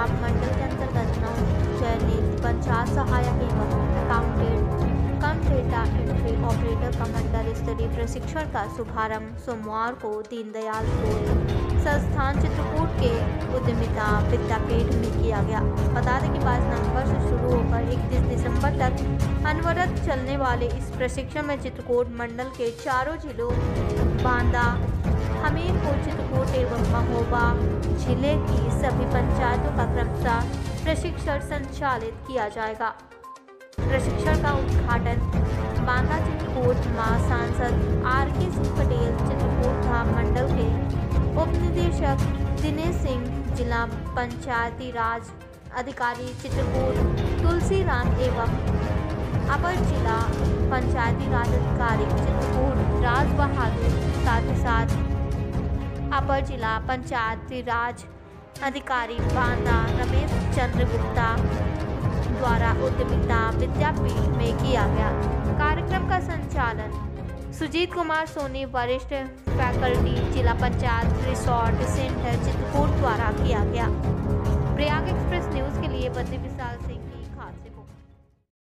प्रभाग मंडल के अंतर्गत नौ चयनित पंचायत सहायक एवं accountant cum data entry operator का मंडल स्तरीय प्रशिक्षण का शुभारंभ सोमवार को दीनदयाल संस्थान चित्रकूट के उद्यमिता विद्यापीठ में किया गया। बता दें कि बाईस नवंबर से शुरू होकर इकतीस दिसंबर तक अनवरत चलने वाले इस प्रशिक्षण में चित्रकूट मंडल के चारों जिलों, बांदा एवं महोबा ज़िले की सभी पंचायतों का क्रमशः प्रशिक्षण संचालित किया जाएगा। प्रशिक्षण का उद्घाटन बांदा चित्रकूट माँ सांसद आर के सिंह पटेल चित्रकूट धाम मंडल के उप निदेशक दिनेश सिंह, जिला पंचायती राज अधिकारी चित्रकूट तुलसी राम एवं अपर जिला पंचायती राज अधिकारी चित्रकूट राज बहादुर साथ ही साथ अपर जिला पंचायती राज अधिकारी बांदा रमेश चंद्र गुप्ता द्वारा उद्यमिता विद्यापीठ में किया गया। कार्यक्रम का संचालन सुजीत कुमार सोनी, वरिष्ठ फैकल्टी, जिला पंचायत, रिसोर्ट सेंटर, चित्रकूट द्वारा किया गया। प्रयाग एक्सप्रेस न्यूज़ के लिए बद्री विशाल सिंह।